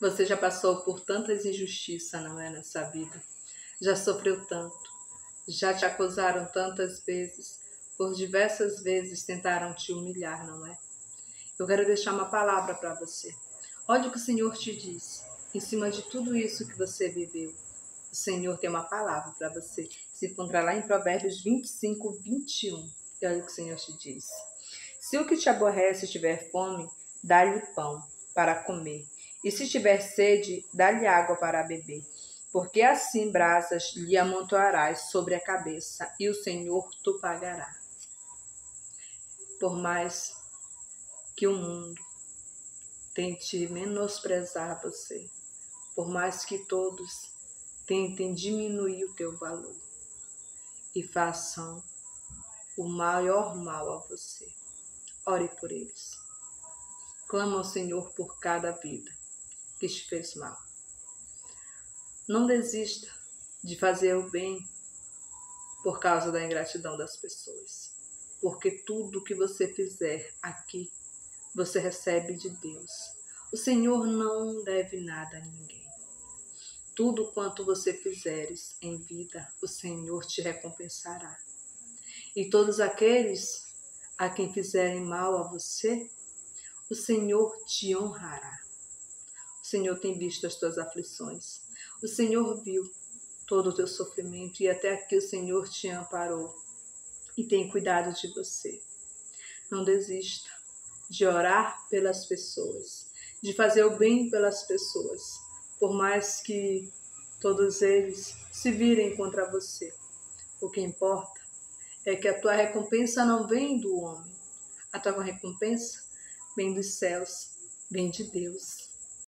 Você já passou por tantas injustiças, não é, nessa vida? Já sofreu tanto. Já te acusaram tantas vezes. Por diversas vezes tentaram te humilhar, não é? Eu quero deixar uma palavra para você. Olha o que o Senhor te diz. Em cima de tudo isso que você viveu, o Senhor tem uma palavra para você. Se encontra lá em Provérbios 25, 21. E olha o que o Senhor te diz. Se o que te aborrece tiver fome, dá-lhe pão para comer. E se tiver sede, dá-lhe água para beber. Porque assim brasas lhe amontoarás sobre a cabeça, e o Senhor tu pagará. Por mais que o mundo tente menosprezar você, por mais que todos tentem diminuir o teu valor e façam o maior mal a você. Ore por eles. Clama ao Senhor por cada vida que te fez mal. Não desista de fazer o bem por causa da ingratidão das pessoas, porque tudo que você fizer aqui, você recebe de Deus. O Senhor não deve nada a ninguém. Tudo quanto você fizeres em vida, o Senhor te recompensará. E todos aqueles a quem fizerem mal a você, o Senhor te honrará. O Senhor tem visto as tuas aflições. O Senhor viu todo o teu sofrimento e até aqui o Senhor te amparou e tem cuidado de você. Não desista de orar pelas pessoas, de fazer o bem pelas pessoas por mais que todos eles se virem contra você. O que importa é que a tua recompensa não vem do homem, a tua recompensa vem dos céus, vem de Deus.